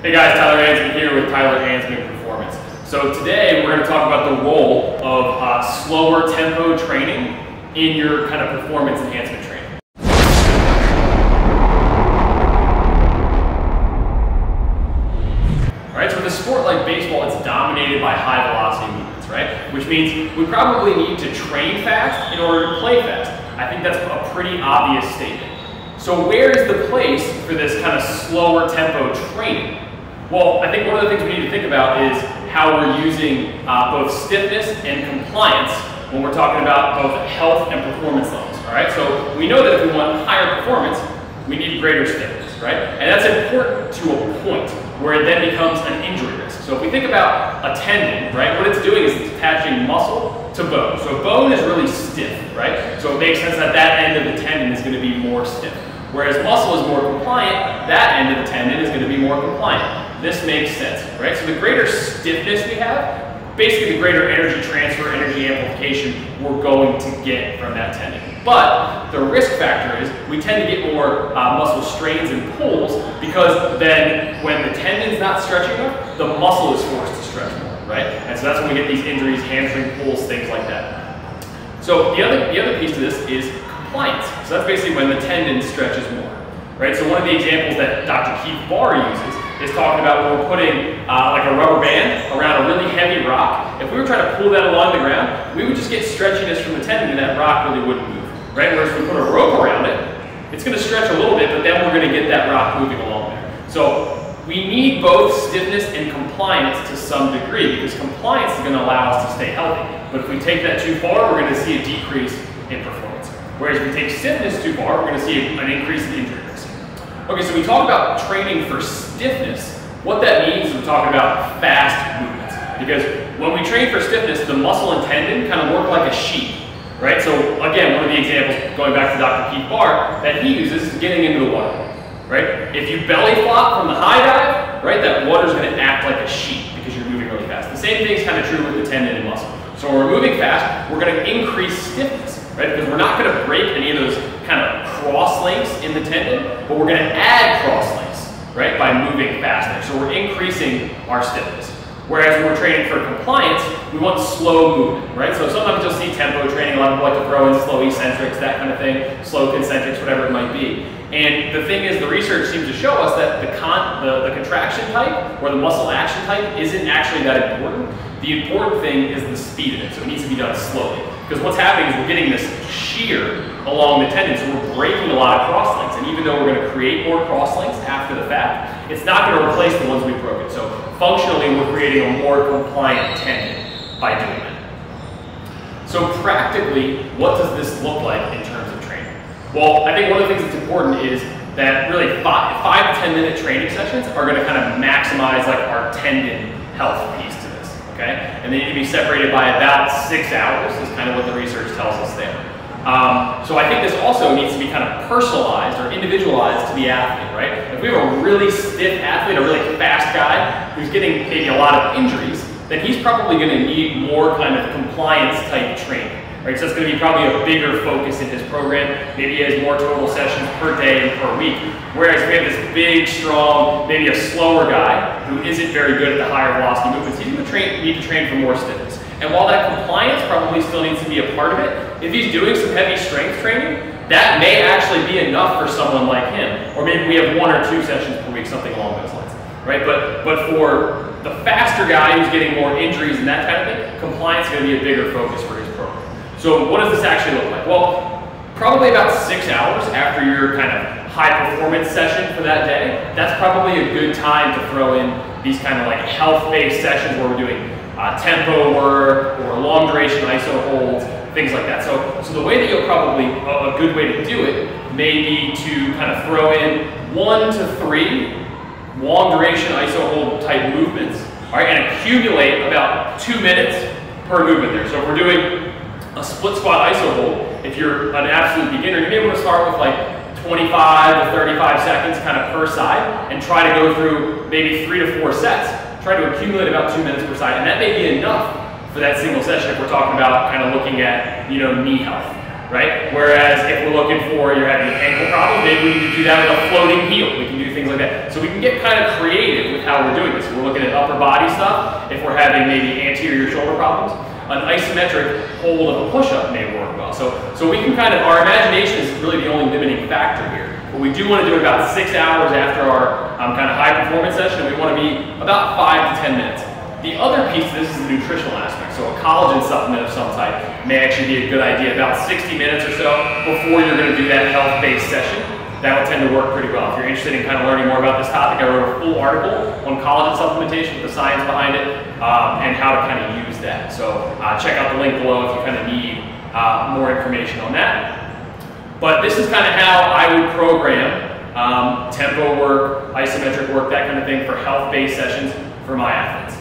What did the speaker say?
Hey guys, Tyler Anzmann here with Tyler Anzmann Performance. So today we're going to talk about the role of uh, slower tempo training in your kind of performance enhancement training. All right, so with a sport like baseball, it's dominated by high velocity movements, right? Which means we probably need to train fast in order to play fast. I think that's a pretty obvious statement. So where is the place for this kind of slower tempo training? Well, I think one of the things we need to think about is how we're using uh, both stiffness and compliance when we're talking about both health and performance levels, all right? So we know that if we want higher performance, we need greater stiffness, right? And that's important to a point where it then becomes an injury risk. So if we think about a tendon, right, what it's doing is it's attaching muscle to bone. So bone is really stiff, right? So it makes sense that that end of the tendon is going to be more stiff. Whereas muscle is more compliant, that end of the tendon is going to be more compliant. This makes sense, right? So the greater stiffness we have, basically the greater energy transfer, energy amplification we're going to get from that tendon. But the risk factor is we tend to get more uh, muscle strains and pulls because then when the tendon's not stretching enough, the muscle is forced to stretch more, right? And so that's when we get these injuries, hamstring pulls, things like that. So the other, the other piece to this is compliance. So that's basically when the tendon stretches more, right? So one of the examples that Dr. Keith Baar uses is talking about when we're putting uh, like a rubber band around a really heavy rock. If we were trying to pull that along the ground, we would just get stretchiness from the tendon and that rock really wouldn't move, right? Whereas if we put a rope around it, it's going to stretch a little bit, but then we're going to get that rock moving along there. So we need both stiffness and compliance to some degree because compliance is going to allow us to stay healthy. But if we take that too far, we're going to see a decrease in performance. Whereas if we take stiffness too far, we're going to see an increase in injury. Okay, so we talk about training for stiffness. What that means is we're talking about fast movements. Because when we train for stiffness, the muscle and tendon kind of work like a sheet, right? So again, one of the examples, going back to Dr. Keith Baar, that he uses is getting into the water, right? If you belly flop from the high dive, right, that water's gonna act like a sheet because you're moving really fast. The same thing is kind of true with the tendon and muscle. So when we're moving fast, we're gonna increase stiffness, right? Because we're not gonna break any of those kind of cross links in the tendon, but we're gonna add cross links right, by moving faster. So we're increasing our stiffness. Whereas when we're training for compliance, we want slow movement, right? So sometimes you'll see tempo training, a lot of people like to throw in slow eccentrics, that kind of thing, slow concentrics, whatever it might be. And the thing is, the research seems to show us that the, con the, the contraction type or the muscle action type isn't actually that important. The important thing is the speed of it, so it needs to be done slowly. Because what's happening is we're getting this shear along the tendon, so we're breaking a lot of cross links. And even though we're going to create more cross links after the fact, it's not going to replace the ones we've broken. So functionally, we're creating a more compliant tendon by doing that. So practically, what does this look like in terms of training? Well, I think one of the things that's important is that really five, five to 10 minute training sessions are going to kind of maximize like our tendon health piece to this, okay? And they need to be separated by about six hours is kind of what the research tells us there. Um, so I think this also needs to be kind of personalized or individualized to the athlete, right? If we have a really stiff athlete, a really fast guy who's getting maybe a lot of injuries, then he's probably going to need more kind of compliance type training. Right, so it's going to be probably a bigger focus in his program. Maybe he has more total sessions per day and per week. Whereas we have this big, strong, maybe a slower guy who isn't very good at the higher velocity movements, he's going to train, need to train for more stiffness. And while that compliance probably still needs to be a part of it, if he's doing some heavy strength training, that may actually be enough for someone like him. Or maybe we have one or two sessions per week, something along those lines. Right? But but for the faster guy who's getting more injuries and that kind of thing, compliance is going to be a bigger focus for his program. So what does this actually look like? Well, probably about six hours after your kind of high performance session for that day, that's probably a good time to throw in these kind of like health-based sessions where we're doing uh, tempo work or long duration iso holds, things like that. So, so the way that you'll probably, a, a good way to do it may be to kind of throw in one to three long duration iso hold type movements, all right, and accumulate about two minutes per movement there. So if we're doing a split squat iso hold, if you're an absolute beginner, you may want to start with like 25 to 35 seconds kind of per side and try to go through maybe three to four sets. Try to accumulate about two minutes per side. And that may be enough for that single session if we're talking about kind of looking at, you know, knee health. Right? Whereas if we're looking for you're having an ankle problem, maybe we need to do that with a floating heel. We can do things like that. So we can get kind of creative with how we're doing this. We're looking at upper body stuff. If we're having maybe anterior shoulder problems, an isometric hold of a push-up may work well. So, so we can kind of, our imagination is really the only limiting factor here. But we do want to do it about six hours after our um, kind of high performance session, we want to be about five to 10 minutes. The other piece, this is the nutritional aspect. So a collagen supplement of some type may actually be a good idea about 60 minutes or so before you're going to do that health-based session. That'll tend to work pretty well. If you're interested in kind of learning more about this topic, I wrote a full article on collagen supplementation, the science behind it, um, and how to kind of use that. So uh, check out the link below if you kind of need uh, more information on that. But this is kind of how I would program um, tempo work, isometric work, that kind of thing for health-based sessions for my athletes.